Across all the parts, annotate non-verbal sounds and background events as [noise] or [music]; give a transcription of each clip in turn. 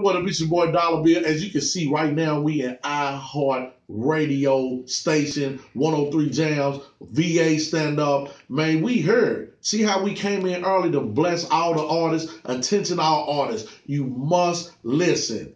What up, it's your boy Dolla Bill. As you can see right now, we in iHeart Radio Station 103 Jams, VA stand up. Man, we heard. See how we came in early to bless all the artists. Attention, all artists. You must listen.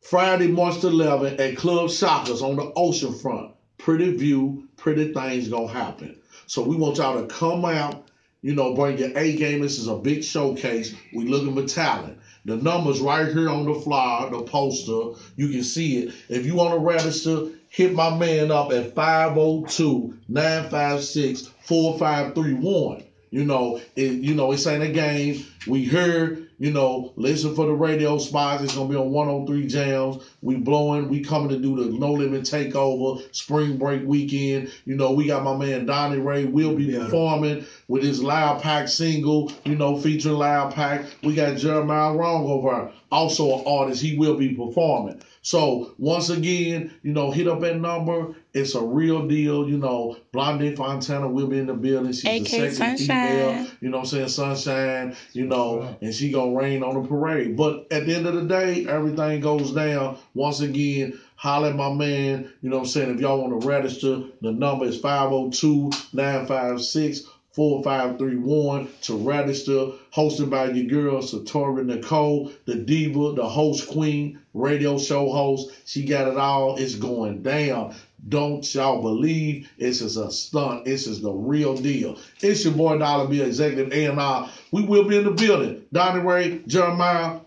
Friday, March 11th at Club Shockers on the ocean front. Pretty view, pretty things gonna happen. So we want y'all to come out, you know, bring your A game. This is a big showcase. We looking for talent. The number's right here on the flyer, the poster. You can see it. If you want to register, hit my man up at 502 956 4531. You know, it, you know, it's ain't a game. We heard, you know, listen for the radio spots. It's gonna be on 103 jams. We blowing, we coming to do the no limit takeover, spring break weekend. You know, we got my man Donnie Ray will be yeah. performing with his Loud Pack single, you know, featuring Loud Pack. We got Jeremiah Wrong over also an artist. He will be performing. So once again, you know, hit up that number. It's a real deal. You know, Blondie Fontana will be in the building. She's AK the second female. You know I'm saying? Sunshine, you know, and she gonna rain on the parade. But at the end of the day, everything goes down. Once again, holler at my man. You know I'm saying? If y'all want to register, the number is 502 956 4531 to register, hosted by your girl Satori Nicole, the diva, the host queen, radio show host. She got it all. It's going down. Don't y'all believe this is a stunt. This is the real deal. It's your boy Dolla Bill, Executive A&R. We will be in the building. Donnie Ray, Jeremiah.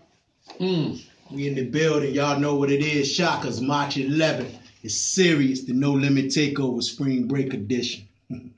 Mm. We in the building. Y'all know what it is. Shockers, March 11th. It's serious. The No Limit Takeover Spring Break Edition. [laughs]